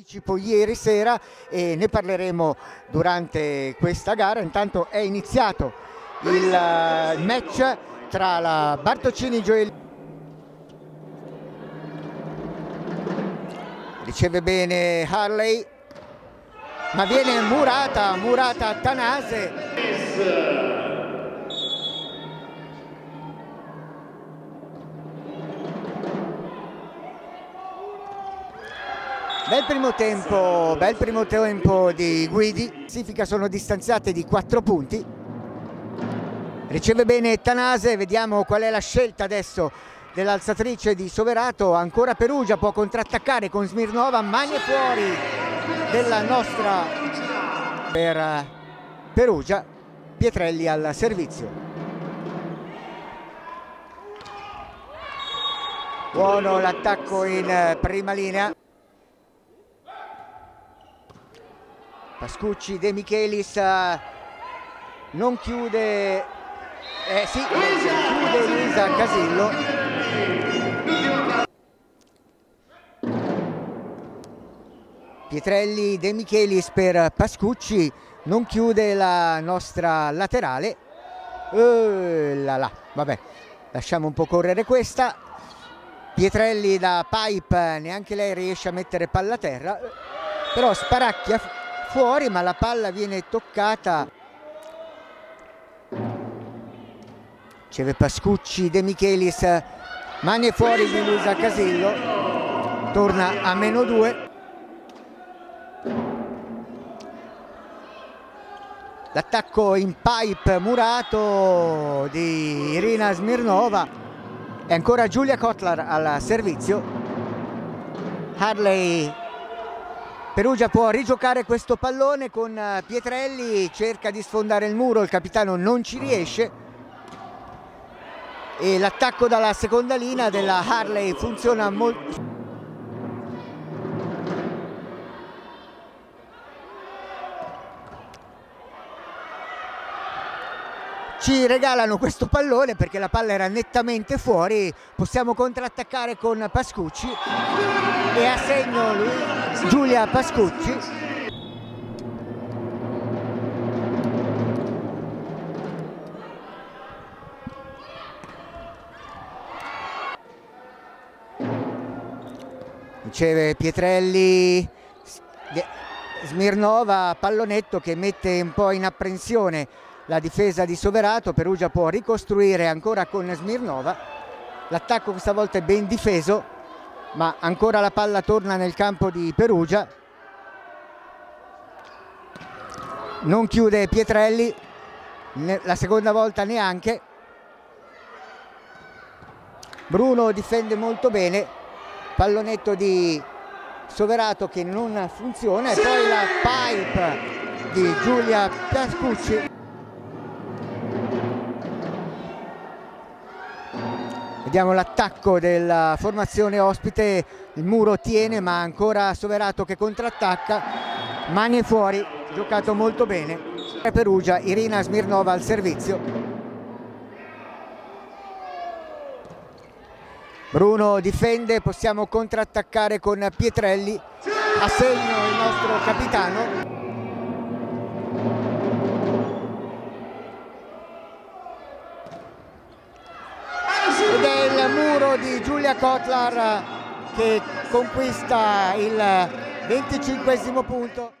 anticipo ieri sera e ne parleremo durante questa gara. Intanto è iniziato il eh, match tra la Bartocini Gioelli. Riceve bene Harley, ma viene murata, murata Tanase. Bel primo tempo, bel primo tempo di Guidi, classifica sono distanziate di 4 punti. Riceve bene Tanase, vediamo qual è la scelta adesso dell'alzatrice di Soverato, ancora Perugia può contrattaccare con Smirnova, mani fuori della nostra per Perugia, Pietrelli al servizio. Buono l'attacco in prima linea. Pascucci, De Michelis non chiude, eh sì, chiude Luisa Casillo. Pietrelli, De Michelis per Pascucci, non chiude la nostra laterale. Uh, là, là. Vabbè, lasciamo un po' correre questa. Pietrelli da pipe, neanche lei riesce a mettere palla a terra, però sparacchia fuori ma la palla viene toccata. Riceve Pascucci De Michelis mani fuori di Luisa Casillo. Torna a meno due. L'attacco in pipe murato di Irina Smirnova. E ancora Giulia Kotlar al servizio. Harley Perugia può rigiocare questo pallone con eh, Pietrelli, cerca di sfondare il muro, il capitano non ci riesce. E l'attacco dalla seconda linea della Harley funziona molto ci regalano questo pallone perché la palla era nettamente fuori. Possiamo contrattaccare con Pascucci. E a segno lui, Giulia Pascucci. Riceve Pietrelli Smirnova pallonetto che mette un po' in apprensione la difesa di Soverato, Perugia può ricostruire ancora con Smirnova, l'attacco questa volta è ben difeso, ma ancora la palla torna nel campo di Perugia, non chiude Pietrelli, la seconda volta neanche, Bruno difende molto bene, pallonetto di Soverato che non funziona e poi la pipe di Giulia Pascucci Vediamo l'attacco della formazione ospite, il muro tiene ma ancora Soverato che contrattacca, mani fuori, giocato molto bene. Perugia, Irina Smirnova al servizio. Bruno difende, possiamo contrattaccare con Pietrelli, a segno il nostro capitano. Di Giulia Kotlar che conquista il 25 punto.